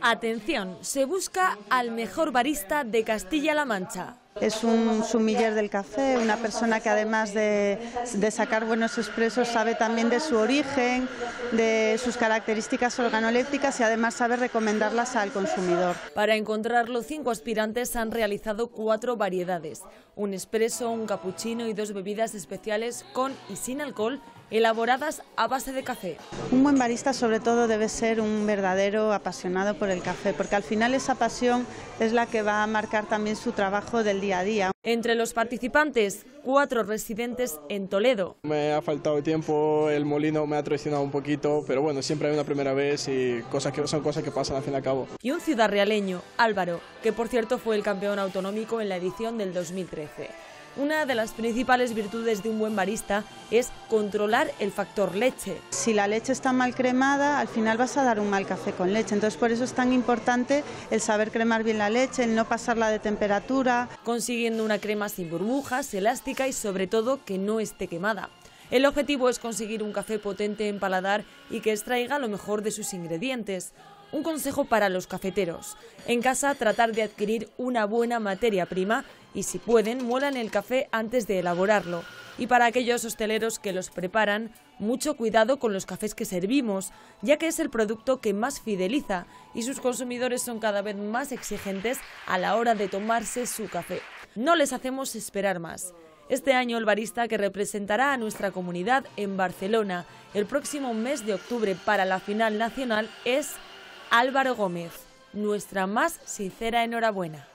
Atención, se busca al mejor barista de Castilla-La Mancha. Es un sumiller del café, una persona que además de, sacar buenos expresos sabe también de su origen, de sus características organolépticas y además sabe recomendarlas al consumidor. Para encontrarlo, cinco aspirantes han realizado cuatro variedades, un expreso, un cappuccino y dos bebidas especiales con y sin alcohol elaboradas a base de café. Un buen barista sobre todo debe ser un verdadero apasionado por el café, porque al final esa pasión es la que va a marcar también su trabajo del día a día. Entre los participantes, cuatro residentes en Toledo. Me ha faltado tiempo, el molino me ha traicionado un poquito, pero bueno, siempre hay una primera vez y cosas que, son cosas que pasan al fin y al cabo. Y un ciudad realeño, Álvaro, que por cierto fue el campeón autonómico en la edición del 2013. Una de las principales virtudes de un buen barista es controlar el factor leche. Si la leche está mal cremada, al final vas a dar un mal café con leche. Entonces por eso es tan importante el saber cremar bien la leche, el no pasarla de temperatura. Consiguiendo una crema sin burbujas, elástica y sobre todo que no esté quemada. El objetivo es conseguir un café potente en paladar y que extraiga lo mejor de sus ingredientes. Un consejo para los cafeteros. En casa tratar de adquirir una buena materia prima y si pueden, muelan el café antes de elaborarlo. Y para aquellos hosteleros que los preparan, mucho cuidado con los cafés que servimos, ya que es el producto que más fideliza y sus consumidores son cada vez más exigentes a la hora de tomarse su café. No les hacemos esperar más. Este año el barista que representará a nuestra comunidad en Barcelona el próximo mes de octubre para la final nacional es Álvaro Gómez. Nuestra más sincera enhorabuena.